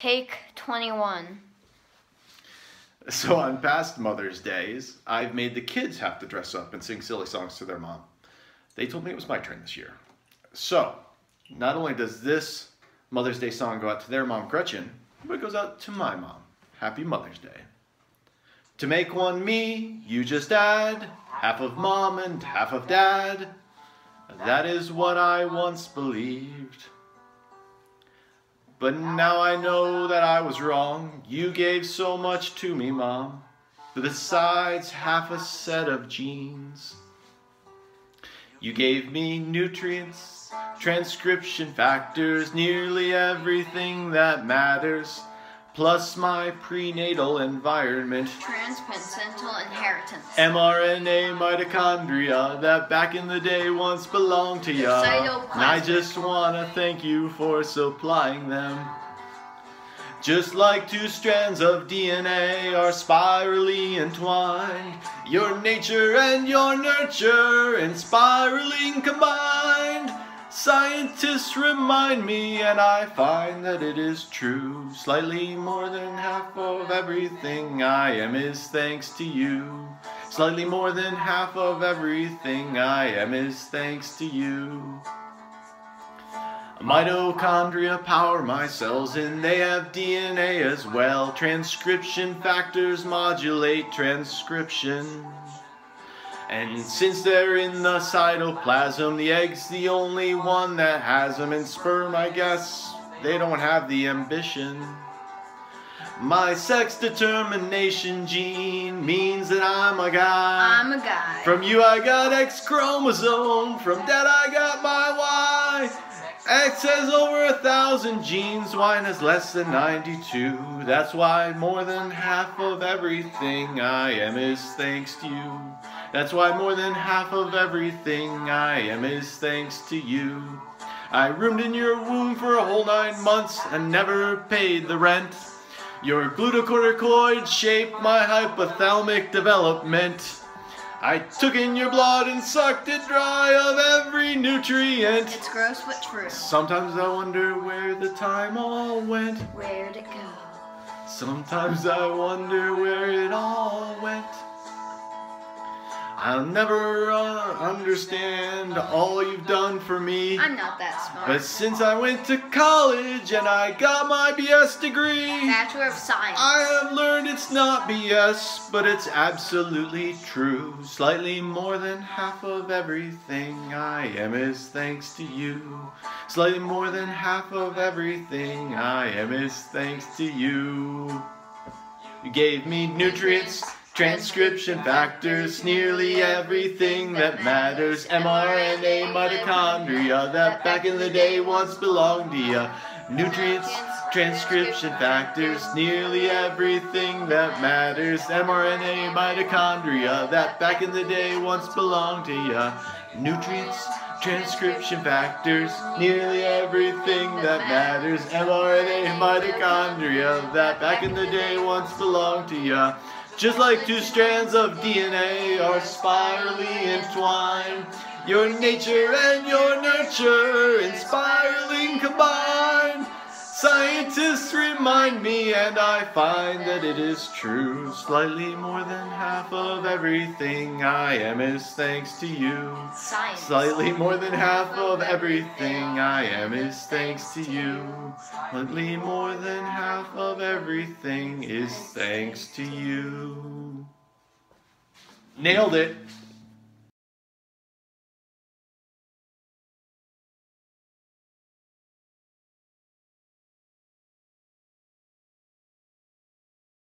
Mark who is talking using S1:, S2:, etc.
S1: Take 21.
S2: So on past Mother's Days, I've made the kids have to dress up and sing silly songs to their mom. They told me it was my turn this year. So, not only does this Mother's Day song go out to their mom, Gretchen, but it goes out to my mom. Happy Mother's Day. To make one me, you just add half of mom and half of dad. That is what I once believed. But now I know that I was wrong. You gave so much to me, Mom. Besides half a set of genes. You gave me nutrients, transcription factors, nearly everything that matters plus my prenatal environment.
S1: Transplacental inheritance.
S2: mRNA mitochondria that back in the day once belonged to ya. And I just wanna thank you for supplying them. Just like two strands of DNA are spirally entwined, your nature and your nurture in spiraling combined. Scientists remind me, and I find that it is true. Slightly more than half of everything I am is thanks to you. Slightly more than half of everything I am is thanks to you. Mitochondria power my cells and they have DNA as well. Transcription factors modulate transcription. And since they're in the cytoplasm, the egg's the only one that has them. And sperm, I guess, they don't have the ambition. My sex determination gene means that I'm a guy.
S1: I'm a guy.
S2: From you I got X chromosome, from dad I got my Y. X has over a thousand genes, Y has less than 92. That's why more than half of everything I am is thanks to you. That's why more than half of everything I am is thanks to you. I roomed in your womb for a whole nine months and never paid the rent. Your glucocorticoid shaped my hypothalamic development. I took in your blood and sucked it dry of every nutrient.
S1: It's gross but true.
S2: Sometimes I wonder where the time all went.
S1: Where'd it go?
S2: Sometimes I wonder where I'll never uh, understand all you've done for me.
S1: I'm not that smart.
S2: But since I went to college and I got my BS degree,
S1: Bachelor of Science.
S2: I have learned it's not BS, but it's absolutely true. Slightly more than half of everything I am is thanks to you. Slightly more than half of everything I am is thanks to you. You gave me nutrients Transcription factors, nearly everything that matters. mRNA, mitochondria, that back in the day once belonged to ya. Nutrients, transcription factors, nearly everything that matters. mRNA, mitochondria, that back in the day once belonged to ya. Nutrients, transcription factors, nearly everything that matters. mRNA, mitochondria, that back in the day once belonged to ya. Just like two strands of DNA are spirally entwined, your nature and your nurture in spiraling combined. Scientists remind me, and I find that it is true. Slightly more than half of everything I am is thanks to you.
S1: Science.
S2: Slightly more than half of everything I am is thanks to you. Slightly more than half of everything is thanks to you. Nailed it.